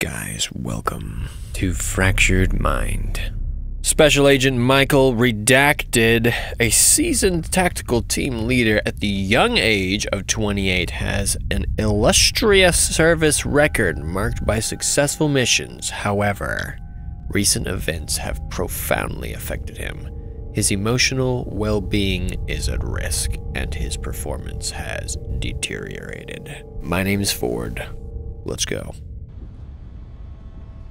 Guys, welcome to Fractured Mind. Special Agent Michael Redacted, a seasoned tactical team leader at the young age of 28, has an illustrious service record marked by successful missions. However, recent events have profoundly affected him. His emotional well being is at risk, and his performance has deteriorated. My name's Ford. Let's go.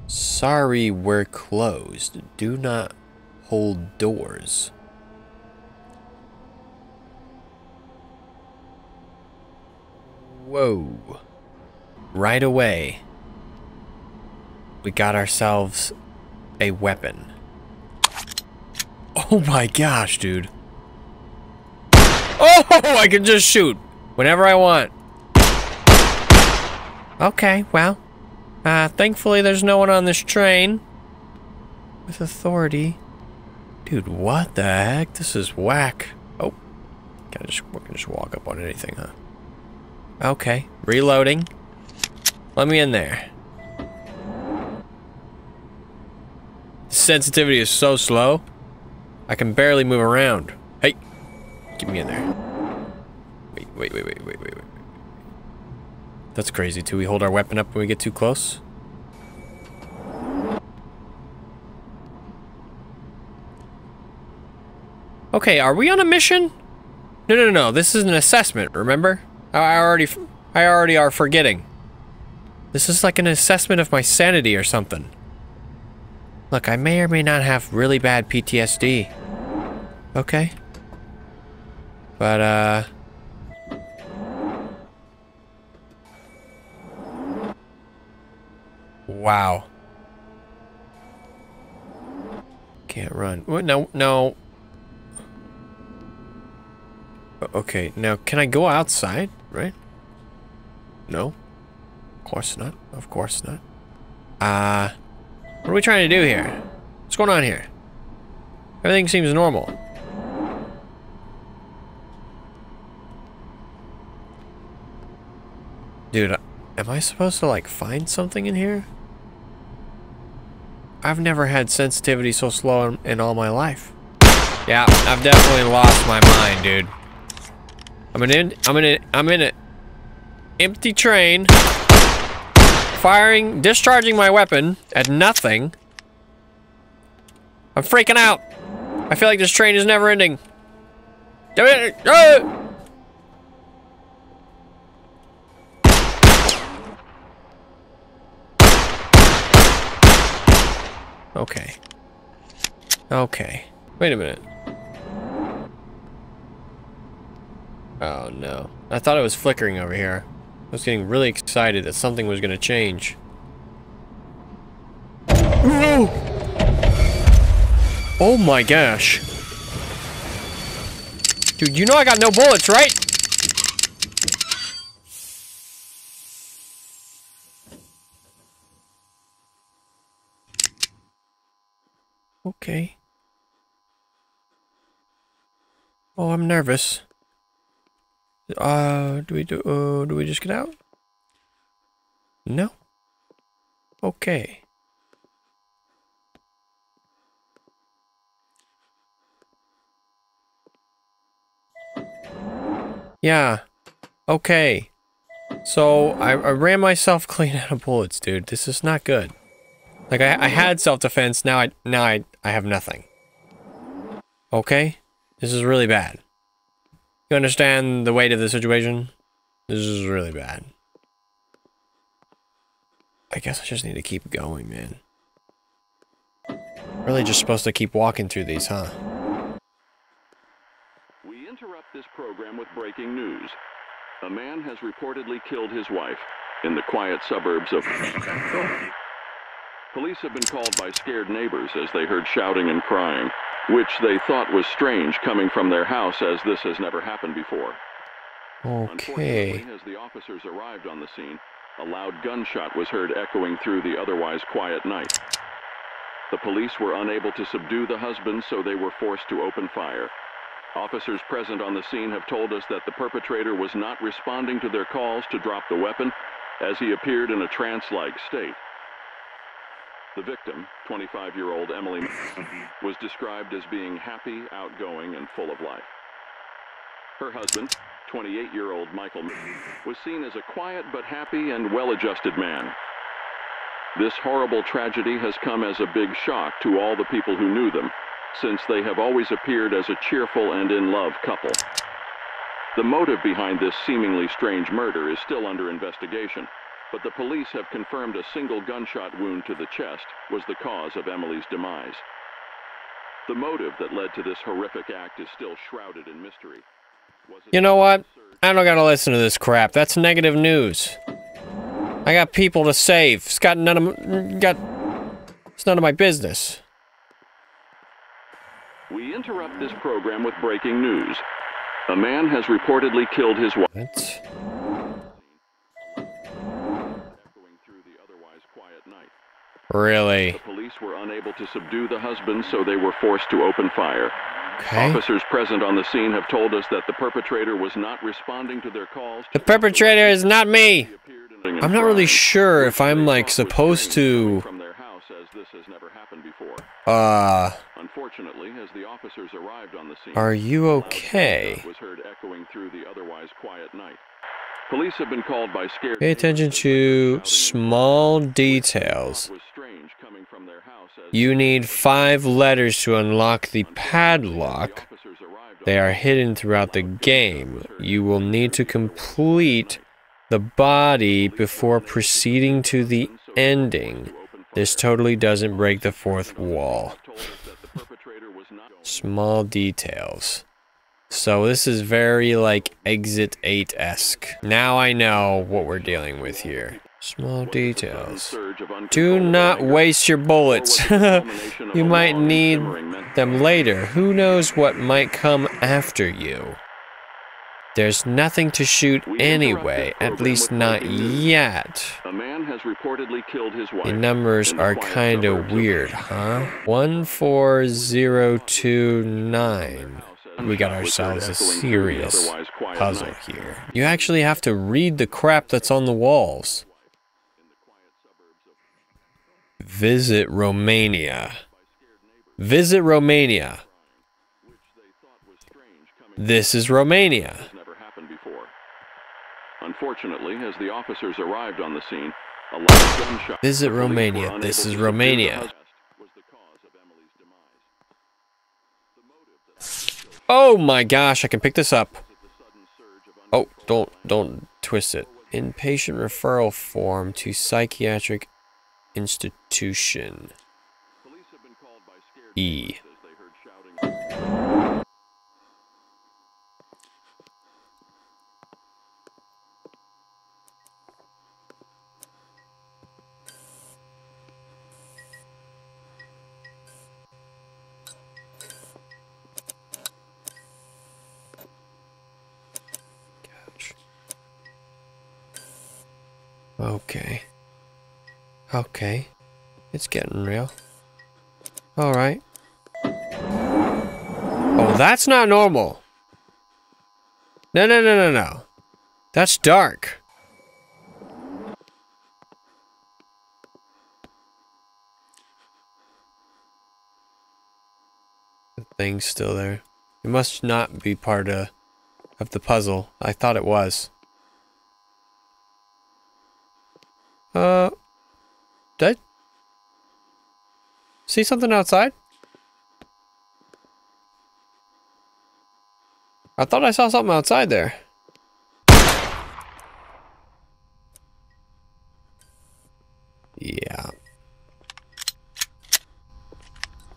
Sorry, we're closed. Do not hold doors. Whoa. Right away, we got ourselves a weapon. Oh my gosh, dude. Oh, I can just shoot whenever I want. Okay, well, uh, thankfully there's no one on this train with authority. Dude, what the heck? This is whack. Oh, can I just, we can just walk up on anything, huh? Okay, reloading. Let me in there. Sensitivity is so slow. I can barely move around. Hey, get me in there. Wait, wait, wait, wait, wait, wait, wait. That's crazy too. We hold our weapon up when we get too close. Okay, are we on a mission? No, no, no. This is an assessment. Remember? I already, I already are forgetting. This is like an assessment of my sanity or something. Look, I may or may not have really bad PTSD. Okay. But, uh... Wow. Can't run. No, no. Okay, now can I go outside, right? No. Of course not. Of course not. Uh... What are we trying to do here? What's going on here? Everything seems normal. Dude, am I supposed to, like, find something in here? I've never had sensitivity so slow in, in all my life. Yeah, I've definitely lost my mind, dude. I'm in, I'm in, I'm in an empty train firing, discharging my weapon at nothing. I'm freaking out. I feel like this train is never ending. Ah! Okay. Okay. Wait a minute. Oh no. I thought it was flickering over here. I was getting really excited that something was going to change. Oh my gosh. Dude, you know I got no bullets, right? Okay. Oh, I'm nervous. Uh, do we do, uh, do we just get out? No? Okay. Yeah. Okay. So, I, I ran myself clean out of bullets, dude. This is not good. Like, I, I had self-defense, now I, now I, I have nothing. Okay? This is really bad. You understand the weight of the situation? This is really bad. I guess I just need to keep going, man. Really just supposed to keep walking through these, huh? We interrupt this program with breaking news. A man has reportedly killed his wife in the quiet suburbs of... Police have been called by scared neighbors as they heard shouting and crying which they thought was strange coming from their house as this has never happened before. Okay. As the officers arrived on the scene, a loud gunshot was heard echoing through the otherwise quiet night. The police were unable to subdue the husband, so they were forced to open fire. Officers present on the scene have told us that the perpetrator was not responding to their calls to drop the weapon, as he appeared in a trance-like state. The victim, 25-year-old Emily, was described as being happy, outgoing, and full of life. Her husband, 28-year-old Michael, was seen as a quiet but happy and well-adjusted man. This horrible tragedy has come as a big shock to all the people who knew them, since they have always appeared as a cheerful and in-love couple. The motive behind this seemingly strange murder is still under investigation, but the police have confirmed a single gunshot wound to the chest was the cause of Emily's demise. The motive that led to this horrific act is still shrouded in mystery. You know what? I don't gotta listen to this crap. That's negative news. I got people to save. It's got none of got. It's none of my business. We interrupt this program with breaking news. A man has reportedly killed his wife. What? Echoing through the otherwise quiet night. Really? The police were unable to subdue the husband, so they were forced to open fire. Okay. Officers present on the scene have told us that the perpetrator was not responding to their calls. The perpetrator is not me. He appeared in- I'm not really sure if I'm like supposed to. from their house, as this has never happened before. Uh, Unfortunately, as the officers arrived on the scene, are you okay? was heard echoing through the otherwise quiet night. Police have been called by scared. Pay attention to small details. Was strange coming from their house as You need five letters to unlock the padlock. officers arrived on They are hidden throughout the game. You will need to complete the body before proceeding to the ending. This totally doesn't break the fourth wall. told us that the perpetrator was not Small details. So this is very like Exit 8-esque. Now I know what we're dealing with here. Small details. Do not waste your bullets. it the culmination of you might need them later. Who knows what might come after you? There's nothing to shoot anyway, at least not yet. A man has reportedly killed his wife. The numbers are kinda weird, huh? 14029. We got ourselves a serious puzzle here. You actually have to read the crap that's on the walls. Visit Romania. Visit Romania. This is Romania. Never happened before. Unfortunately, as the officers arrived on the scene, a loud gunshot. Visit the police were Romania. This is Romania. husband, Was the cause of Emily's demise. The motive that led to Oh my gosh, I can pick this up. Oh, don't don't twist it. Inpatient referral form to psychiatric institution. E. as they heard shouting. Okay. Okay. It's getting real. Alright. Oh, that's not normal. No, no, no, no, no. That's dark. The thing's still there. It must not be part of, of the puzzle. I thought it was. Uh, did I see something outside? I thought I saw something outside there. Yeah.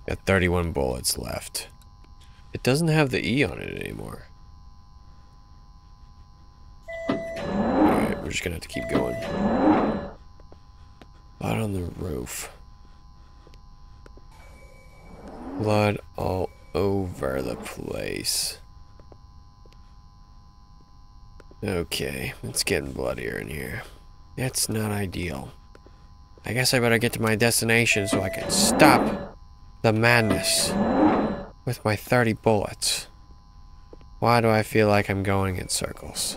Got 31 bullets left. It doesn't have the E on it anymore. Alright, we're just gonna have to keep going. Blood on the roof. Blood all over the place. Okay, it's getting bloodier in here. That's not ideal. I guess I better get to my destination so I can stop the madness with my 30 bullets. Why do I feel like I'm going in circles?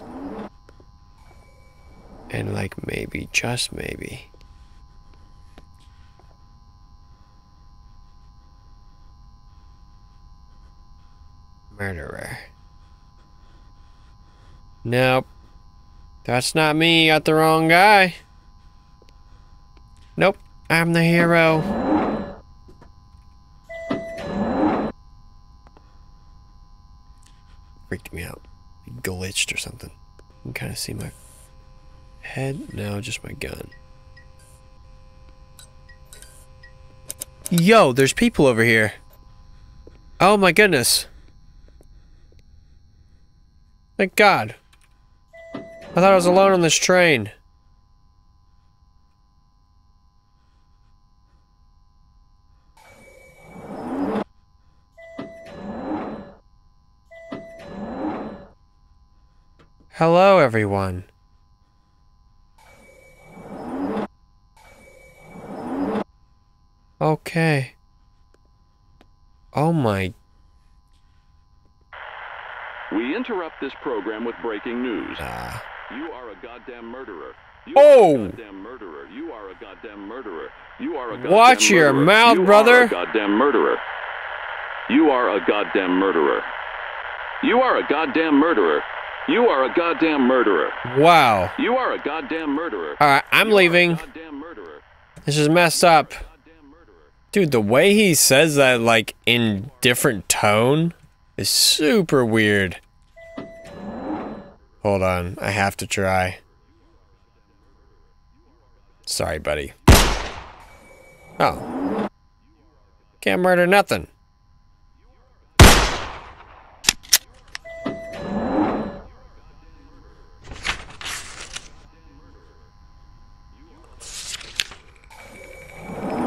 And like maybe, just maybe, Murderer. Nope. That's not me. Got the wrong guy. Nope. I'm the hero. Freaked me out. It glitched or something. You can kind of see my head. No, just my gun. Yo, there's people over here. Oh my goodness. Thank God. I thought I was alone on this train. Hello, everyone. Okay. Oh my. We interrupt this program with breaking news. Uh, You are a goddamn murderer. You Oh. are a goddamn murderer. You are a goddamn murderer. You are a goddamn Watch your murderer. mouth, you brother. Are a goddamn murderer. You are a goddamn murderer. You are a goddamn murderer. You are a goddamn murderer. wow. You are a goddamn murderer. Alright, I'm You leaving. This is messed up. Dude, the way he says that, like, in different tone is super weird. Hold on. I have to try. Sorry, buddy. Oh. Can't murder nothing.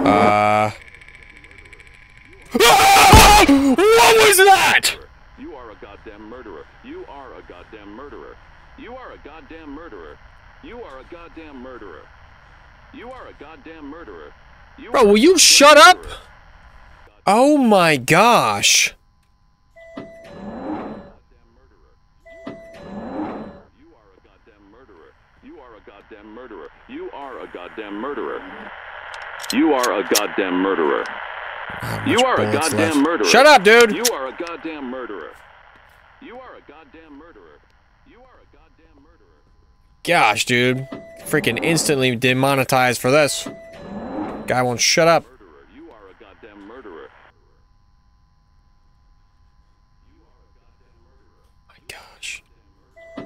Uh. What was that? You are a goddamn murderer. You are a goddamn murderer. You are a goddamn murderer. You are a goddamn murderer. You are a goddamn murderer. You Bro, are a will you shut up? murderer. Oh my gosh. You are a goddamn murderer. You are a goddamn murderer. Ah, you are a goddamn murderer. You are a goddamn murderer. You are a goddamn left? murderer. Shut up, dude. You are a goddamn murderer. You are a goddamn murderer. You are a goddamn murderer. Gosh, dude. Freaking instantly demonetized for this. Guy won't shut up. Murderer. You are a goddamn murderer. my gosh. You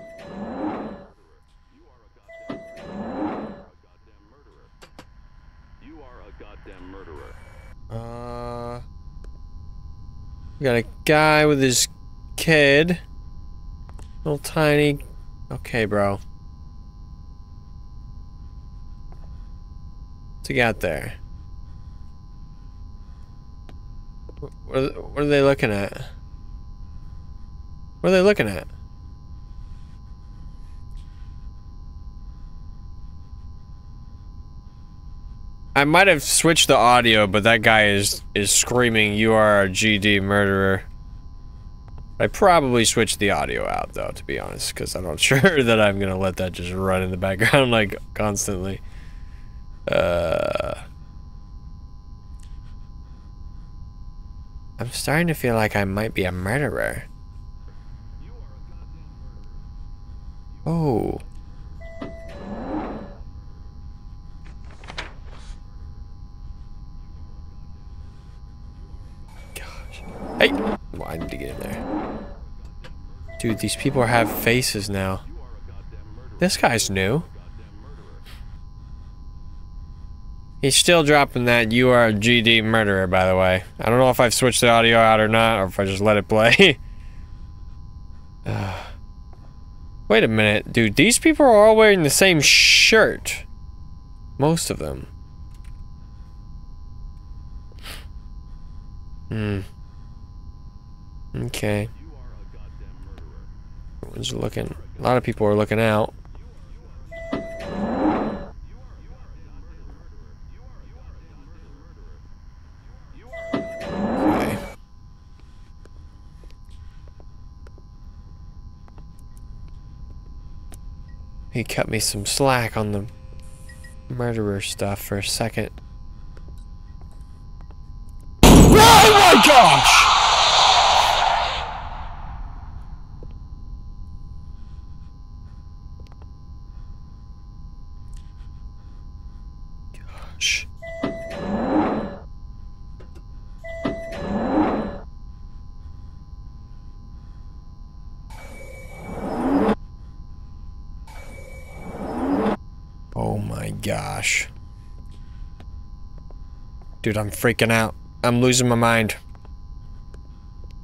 are a goddamn murderer. You are a goddamn murderer. Uh. We got a guy with his kid. Little tiny. Okay, bro. What's he got there? What are, what are they looking at? What are they looking at? I might have switched the audio, but that guy is is screaming, "You are a GD murderer." I probably switched the audio out though, to be honest, because I'm not sure that I'm gonna let that just run in the background like constantly. Uh, I'm starting to feel like I might be a murderer. Oh. Gosh. Hey! Well, I need to get in there. Dude, these people have faces now. This guy's new. He's still dropping that you are a GD murderer, by the way. I don't know if I've switched the audio out or not, or if I just let it play. Uh, wait a minute, dude. These people are all wearing the same shirt. Most of them. Hmm. Okay. Everyone's looking. A lot of people are looking out. He cut me some slack on the murderer stuff for a second. Oh my gosh! gosh. Dude, I'm freaking out. I'm losing my mind.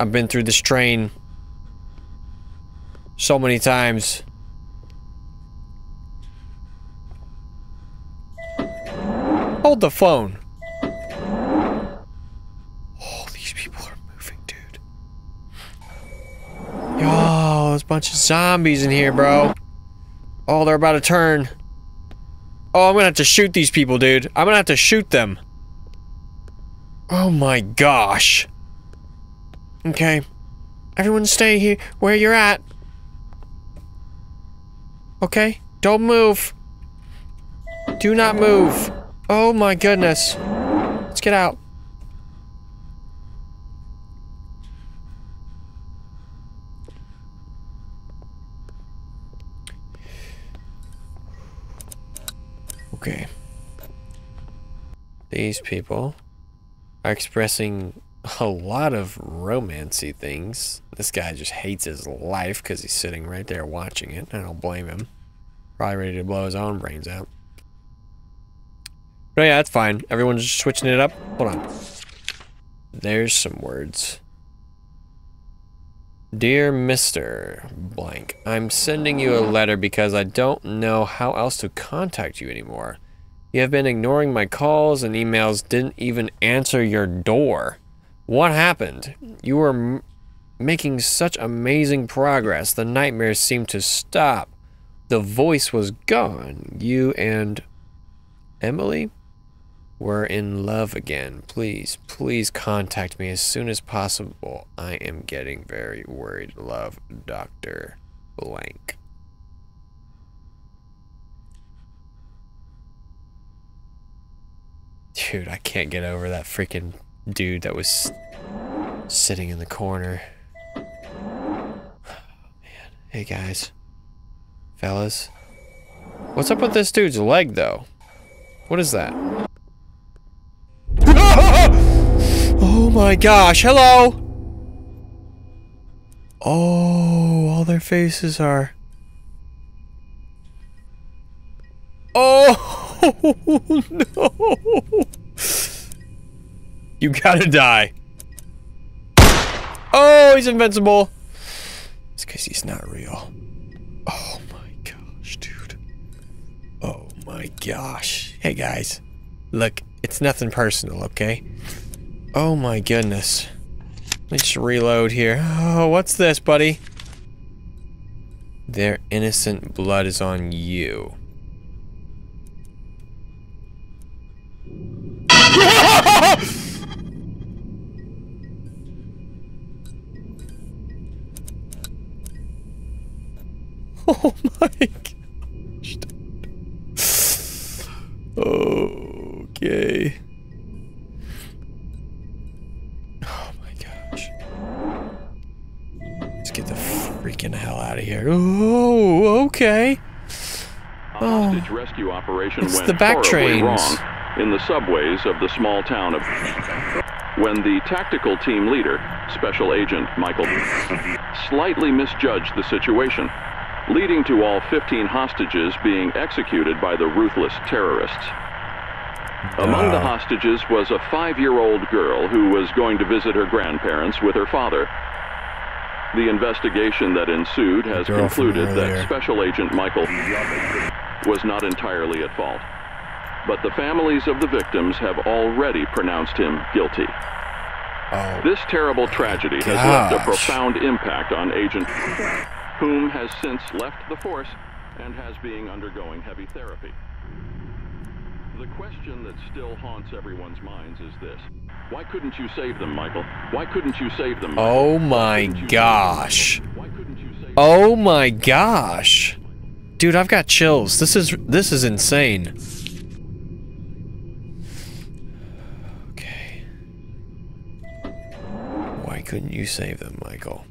I've been through this train so many times. Hold the phone. Oh, these people are moving, dude. Yo, there's a bunch of zombies in here, bro. Oh, they're about to turn. Oh, I'm gonna have to shoot these people, dude. I'm gonna have to shoot them. Oh my gosh. Okay. Everyone stay here where you're at. Okay? Don't move. Do not move. Oh my goodness. Let's get out. Okay. These people are expressing a lot of romancy things. This guy just hates his life because he's sitting right there watching it. I don't blame him. Probably ready to blow his own brains out. But yeah, that's fine. Everyone's just switching it up. Hold on. There's some words. Dear Mr. Blank, I'm sending you a letter because I don't know how else to contact you anymore. You have been ignoring my calls and emails, didn't even answer your door. What happened? You were making such amazing progress. The nightmares seemed to stop. The voice was gone. You and Emily were in love again. Please, please contact me as soon as possible. I am getting very worried. Love, Dr. Blank. Dude, I can't get over that freaking dude that was sitting in the corner. man. Hey guys. Fellas. What's up with this dude's leg though? What is that? Oh my gosh, hello! Oh, all their faces are... Oh, no! You gotta die. Oh, he's invincible. It's because he's not real. Oh my gosh, dude. Oh my gosh. Hey guys. Look, it's nothing personal, okay? Oh my goodness. Let me just reload here. Oh, what's this, buddy? Their innocent blood is on you. Oh my gosh. Okay. Oh my gosh. Let's get the freaking hell out of here. Oh, okay. A hostage rescue operation It's went the back horribly trains. wrong in the subways of the small town of when the tactical team leader, Special Agent Michael, slightly misjudged the situation, leading to all 15 hostages being executed by the ruthless terrorists. Among the hostages was a five-year-old girl who was going to visit her grandparents with her father. The investigation that ensued has girl concluded that Special Agent Michael was not entirely at fault. But the families of the victims have already pronounced him guilty. Oh, This terrible tragedy has left a profound impact on Agent, whom has since left the force and has been undergoing heavy therapy. The question that still haunts everyone's minds is this. Why couldn't you save them, Michael? Why couldn't you save them? Michael? oh my couldn't you save them? gosh. Why couldn't you save Oh my gosh. Dude, I've got chills. This is this is insane. Okay. Why couldn't you save them, Michael?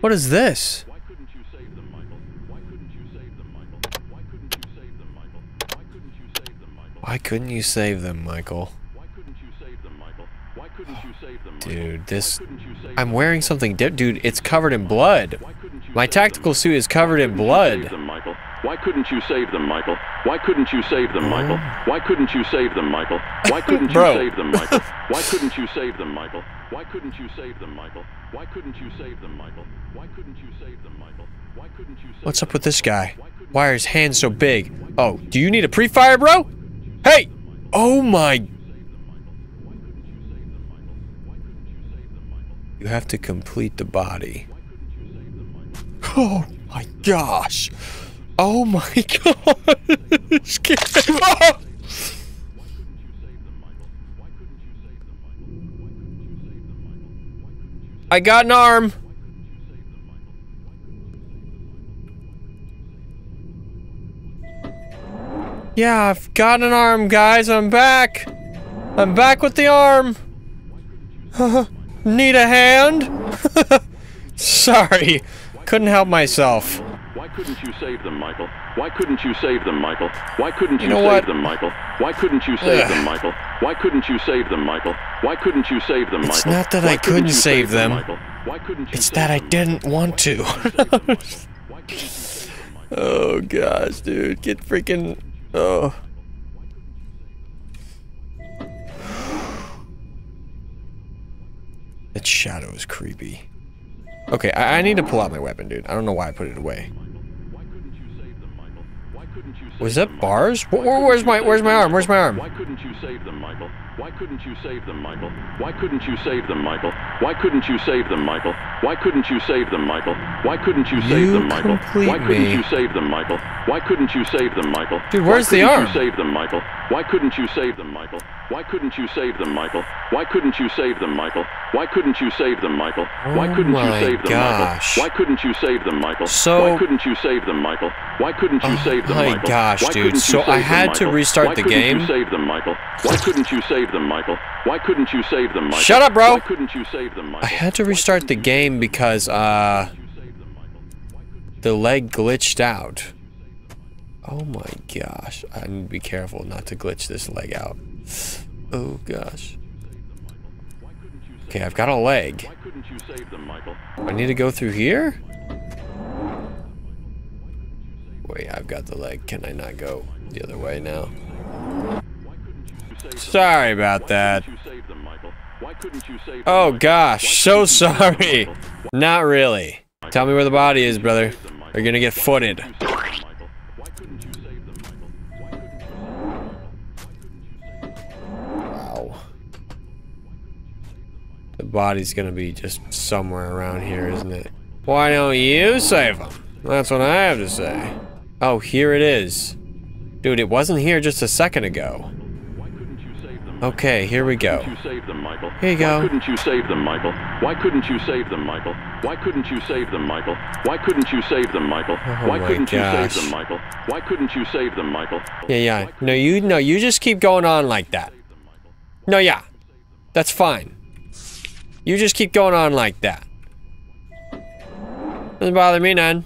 What is this? Why couldn't you save them, Michael? Dude, this... I'm wearing something dip... Dude, it's covered in blood. My tactical suit is covered in blood. Why couldn't you save them, Michael? Why couldn't you save them, Michael? Why couldn't you save them, Michael? Why couldn't you save them, Michael? Why couldn't you save them, Michael? Why couldn't you save them, Michael? Why couldn't you save them, Michael? Why couldn't you save them, Michael? Why couldn't you save What's up with this guy? Why are his hands so big? Oh, do you need a pre-fire, bro? Hey! Oh my... You have to complete the body. Oh my gosh! Oh my gosh! I got an arm. Yeah, I've got an arm, guys. I'm back. I'm back with the arm. Need a hand? Sorry. Couldn't help myself. Why couldn't you save them, Michael? Why couldn't you save them, Michael? Why couldn't you, know save what? them, Michael? Why couldn't you save Ugh. them, Michael? Why couldn't you save them, Michael? Why couldn't you save them, It's not that Why I couldn't couldn't you save them. Michael? Why couldn't you It's that I didn't want to. Why couldn't you save them, Michael? oh gosh, dude. Get freaking. Oh. That shadow is creepy. Okay, I, I need to pull out my weapon, dude. I don't know why I put it away. Why couldn't you save them, Michael? Why couldn't you save Was that bars? Where's my Where's my arm? Where's my arm? Why couldn't you save them, Michael? Why couldn't you save them, Michael? Why couldn't you save them, Michael? Why couldn't you save them, Michael? Why couldn't you save them, Michael? Why couldn't you save You them, Michael? Why couldn't me. you save them, Michael? Why couldn't you save them, Michael? Dude, Why where's the couldn't arm? You save them, Michael. Why couldn't you save them, Michael? Why couldn't you save them, Michael? Why couldn't you save them, Michael? Why couldn't you save them, Michael? Why Oh couldn't you my save them. Michael? Why couldn't you save them, Michael? So- Why couldn't you save them, Michael? Why couldn't you Oh save them, my gosh, dude. So I had to Michael? restart Why couldn't? You save them, Michael. Why couldn't you save them, Michael? Why couldn't you save them, Michael? Shut up, bro. Why couldn't you save them, Michael? I had to restart the game because, uh, the leg glitched out. Oh my gosh. I need to be careful not to glitch this leg out. Oh gosh. Okay, I've got a leg. Why couldn't you save them, Michael? I need to go through here? Wait, I've got the leg. Can I not go the other way now? Sorry about that. Why couldn't you save them, Michael? Why couldn't you save them, Oh gosh, so couldn't you save them, sorry. Not really. Tell me where the body is, brother. You're gonna get footed. Why couldn't you save them, Michael? Why couldn't you save them, Michael? Wow. The body's gonna be just somewhere around here, isn't it? Why don't you save him? That's what I have to say. Oh, here it is. Dude, it wasn't here just a second ago. Okay, here we go. You save them, Michael? Here you go. Why couldn't you save them, Michael? Why couldn't you save them, Michael? Why couldn't you save them, Michael? Why couldn't you save them, Michael? Oh Why couldn't you save them, Michael? Why couldn't you save them, Michael? Yeah, yeah. No, you no, you just keep going on like that. No, yeah. That's fine. You just keep going on like that. Doesn't bother me none.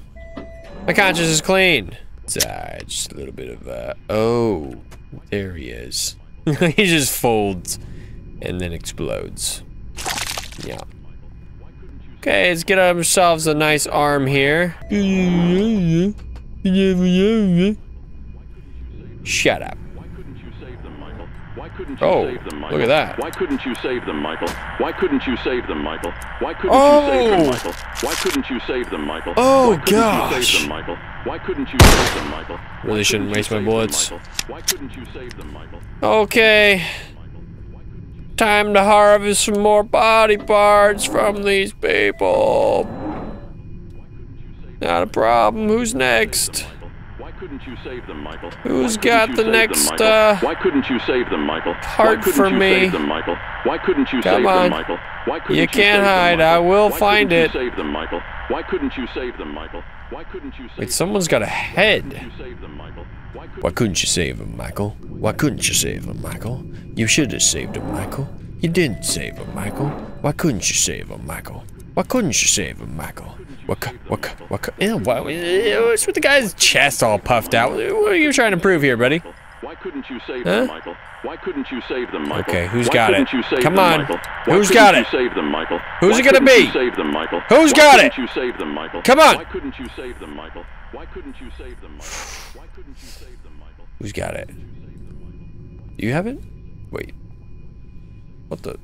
My conscience is clean. It's just a little bit of uh oh. There he is. he just folds and then explodes. Yeah. Okay, let's get ourselves a nice arm here. Shut up. Why couldn't you save them, Michael? Why couldn't you Oh, save them, Michael? look at that. Why couldn't you save them, Michael? Why couldn't you save them, Michael? Why couldn't Oh. you save them, oh! Michael? Why couldn't you save them, Michael? Oh, you gosh. save them, Michael? Why couldn't you save them, Michael? Why Really shouldn't waste my bullets. Why couldn't you save them, Michael? Okay. Time to harvest some more body parts from these people. Not a problem. Who's next? Why couldn't you save them, Michael? Who's got the next, them, uh, Why couldn't you save them, Michael? part Why couldn't for you me? save them, Michael? Why couldn't you Come save on. them, Michael? Why couldn't You you can't hide. I will Why find it. Save them, Michael. Why couldn't you save them, Michael? Why couldn't you save Wait, someone's got a head. You save them, Michael. Why couldn't Why couldn't you save him, Michael? Why couldn't you save him, Michael? You should have saved him, Michael. You didn't save him, Michael. Why couldn't you save him, Michael? Why couldn't you save him, Michael? What? What? What? Yeah, why, what's with the guy's chest all puffed out? What are you trying to prove here, buddy? Why couldn't you save Huh? them, Michael? Why couldn't you save them, Michael? Okay, who's Why got it? Come on. Who's got you it? Save them, Michael. Who's it gonna be? Save them, Michael. Who's got it? You save them, Michael. Come on. Why couldn't you save them, Michael? Why couldn't you save them, Michael? Why couldn't you save them, Michael? Who's got it? You have it? Wait. What the?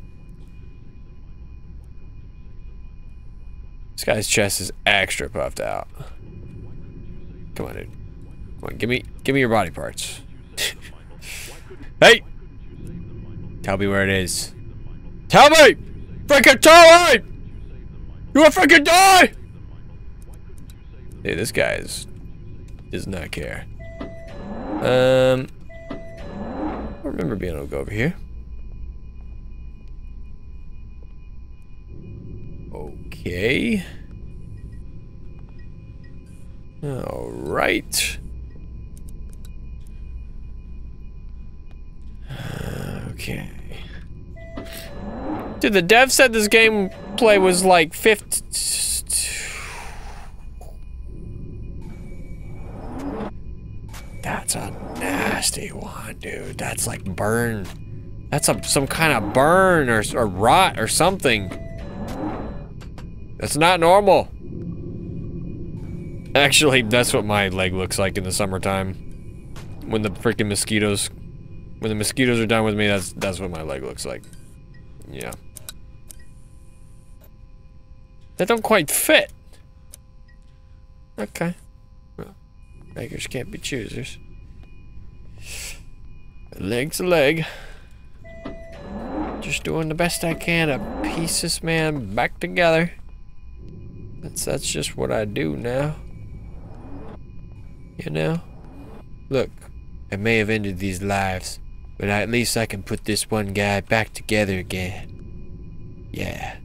This guy's chest is extra puffed out. Come on, dude. Come on, give me, give me your body parts. Hey! Tell me where it is. Tell me! Freaking tell me! You will freaking die! Dude, this guy is does not care. Um, I remember being able to go over here. Okay. All right. Okay. Dude, the dev said this gameplay was like 50. That's a nasty one, dude. That's like burn. That's a some kind of burn or, or rot or something. That's not normal. Actually, that's what my leg looks like in the summertime. When the freaking mosquitoes, when the mosquitoes are done with me, that's that's what my leg looks like. Yeah. That don't quite fit. Okay. Well, beggars can't be choosers. Leg's a leg. Just doing the best I can to piece this man back together. That's that's just what I do now. You know? Look, I may have ended these lives, but at least I can put this one guy back together again. Yeah.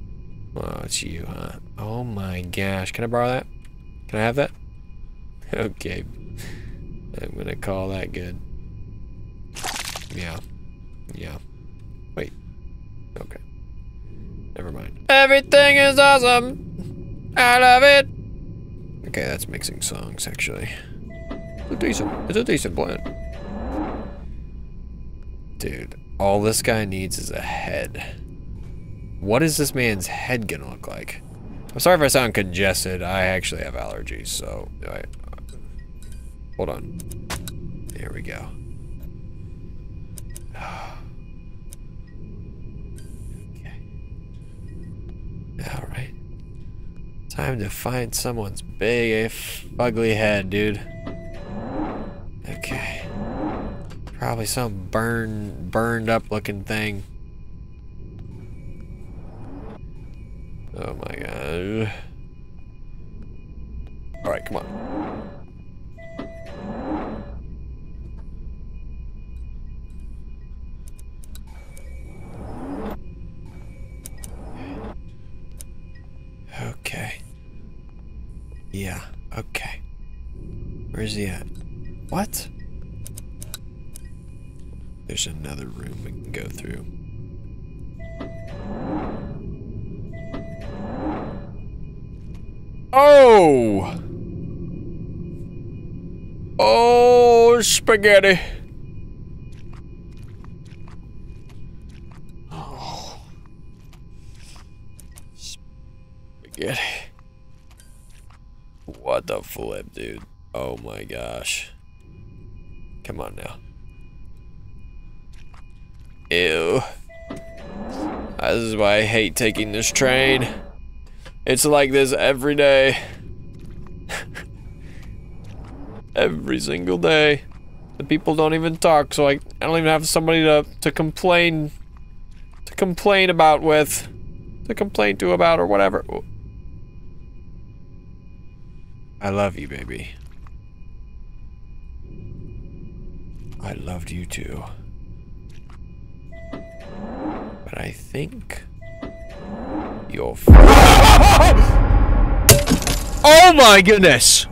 Oh, it's you, huh? Oh my gosh. Can I borrow that? Can I have that? Okay. I'm gonna call that good. Yeah. Yeah. Wait. Okay. Never mind. Everything is awesome. I love it. Okay, that's mixing songs, actually. It's a decent, it's a decent blend. Dude, all this guy needs is a head. What is this man's head gonna look like? I'm sorry if I sound congested. I actually have allergies, so I, hold on. There we go. Okay. All right. Time to find someone's big, ugly head, dude. Probably some burn, burned up looking thing. Oh my god. Another room we can go through. Oh! Oh, spaghetti. Oh. Spaghetti. What the flip, dude? Oh my gosh. Come on now. Ew. This is why I hate taking this train. It's like this every day. every single day. The people don't even talk, so I, I don't even have somebody to, to complain to complain about with. To complain to about or whatever. I love you, baby. I loved you too. But I think you're. oh my goodness!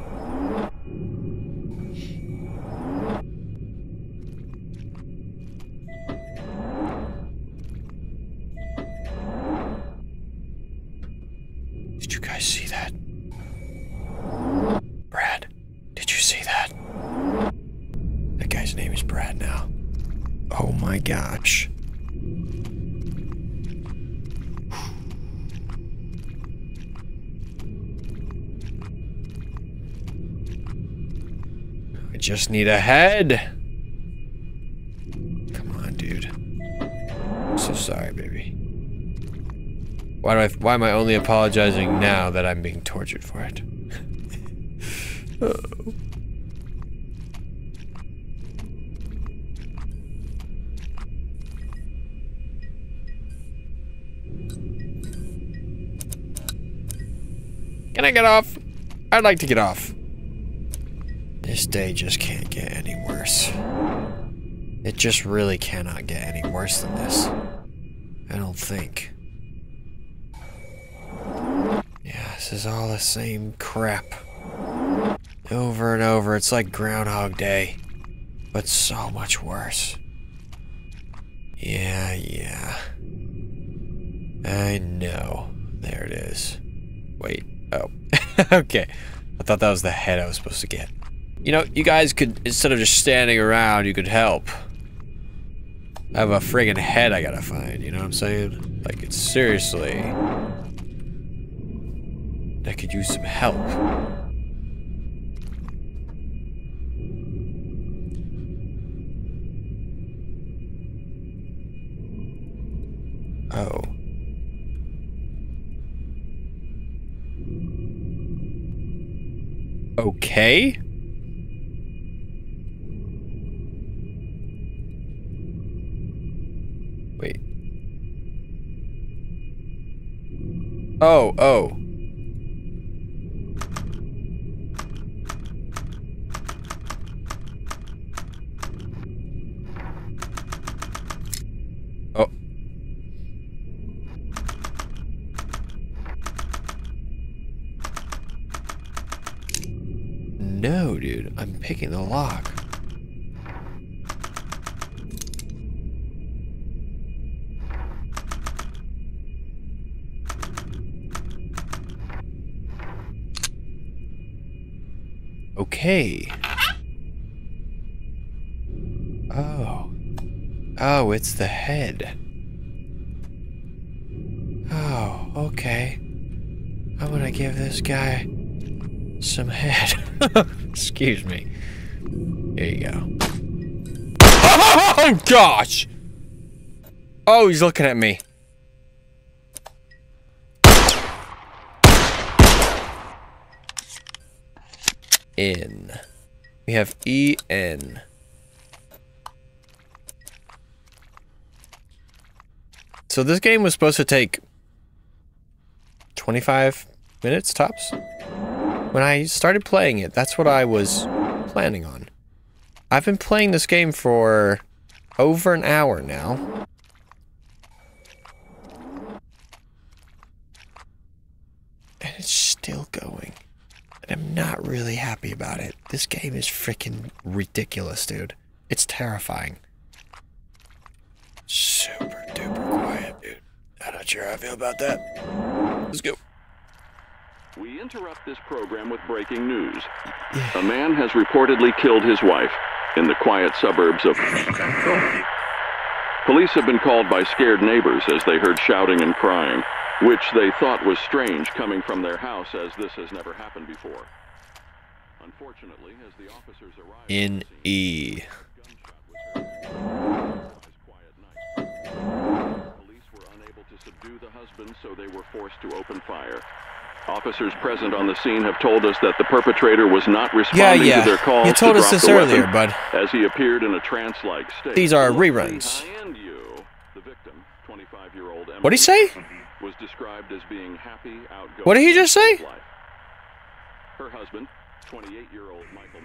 Need a head. Come on, dude. I'm so sorry, baby. Why do I why am I only apologizing now that I'm being tortured for it? oh. Can I get off? I'd like to get off. This day just can't get any worse. It just really cannot get any worse than this. I don't think. Yeah, this is all the same crap. Over and over, it's like Groundhog Day. But so much worse. Yeah, yeah. I know. There it is. Wait. Oh. okay. I thought that was the head I was supposed to get. You know, you guys could, instead of just standing around, you could help. I have a friggin' head I gotta find, you know what I'm saying? Like, it's seriously... I could use some help. Oh. Okay. Oh, oh. Oh. No, dude. I'm picking the lock. Okay. Oh. Oh, it's the head. Oh, okay. I'm gonna give this guy some head. Excuse me. There you go. Oh, gosh! Oh, he's looking at me. N. We have E N. So this game was supposed to take 25 minutes tops? When I started playing it, that's what I was planning on. I've been playing this game for over an hour now. And it's still going. I'm not really happy about it. This game is freaking ridiculous, dude. It's terrifying. Super duper quiet, dude. I'm not sure how I feel about that. Let's go. We interrupt this program with breaking news. A man has reportedly killed his wife in the quiet suburbs of Police have been called by scared neighbors as they heard shouting and crying, which they thought was strange coming from their house as this has never happened before. Unfortunately, as the officers arrived In E. Police were unable to subdue the husband, so they were forced to open fire. Officers present on the scene have told us that the perpetrator was not responding yeah. to their calls You told to us drop this earlier, weapon bud. as he appeared in a trance-like state. These are reruns. you, 25-year-old What'd he say? Was described as being happy, outgoing. What did he just say? Her husband, 28-year-old Michael,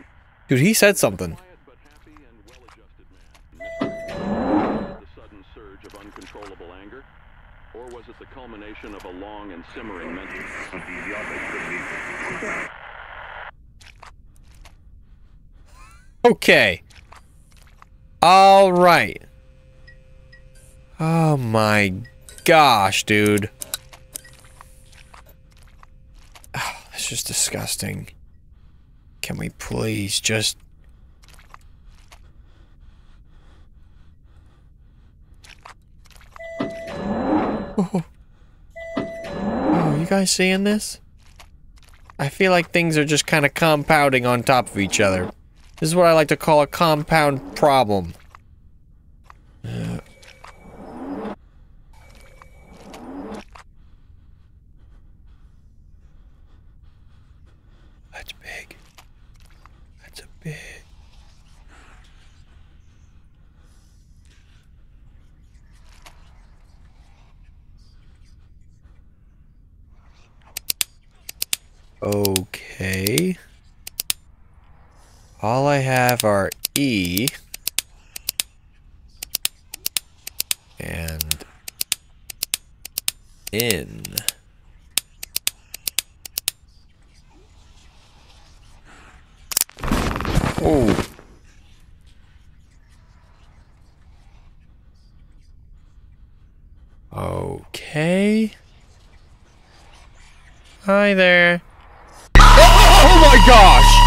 Dude, he said something. quiet but happy and well-adjusted man. The sudden surge of uncontrollable anger, or was it the culmination of a long and simmering mental? Okay. All right. Oh my gosh, dude. this is just disgusting. Can we please just... Oh. oh, you guys seeing this? I feel like things are just kind of compounding on top of each other. This is what I like to call a compound problem. All I have are E and N. Oh. Okay. Hi there. Oh my gosh!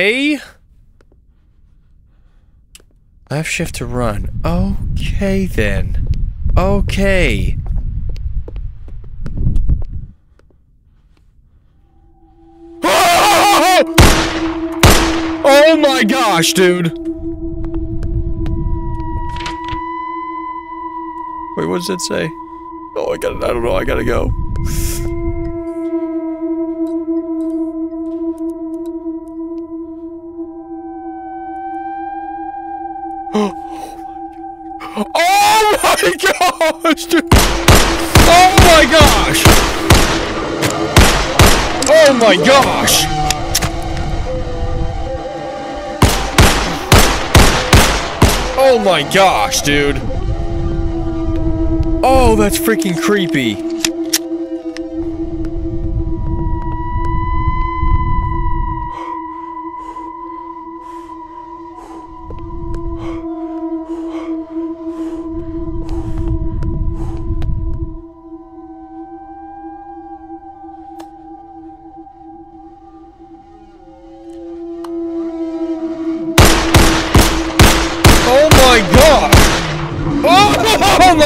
Okay. Left shift to run. Okay then. Okay. Oh my gosh, dude. Wait, what does it say? Oh, I got it. I don't know. I gotta go. Oh my gosh. Oh my gosh. Oh my gosh, dude. Oh, that's freaking creepy.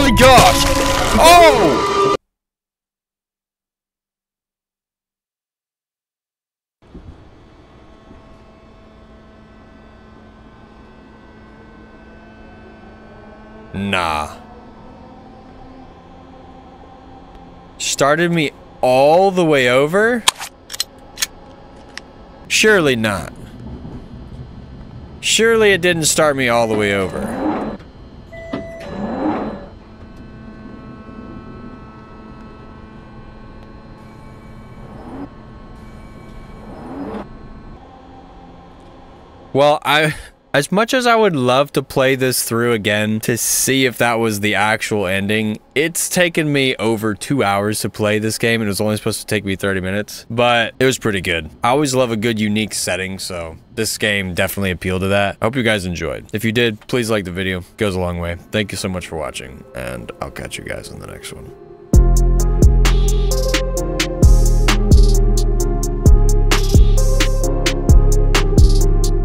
My gosh! Oh! Nah. Started me all the way over? Surely not. Surely it didn't start me all the way over. Well, I as much as I would love to play this through again to see if that was the actual ending, it's taken me over two hours to play this game it was only supposed to take me 30 minutes, but it was pretty good. I always love a good unique setting, so this game definitely appealed to that. I hope you guys enjoyed. If you did, please like the video. It goes a long way. Thank you so much for watching, and I'll catch you guys in the next one.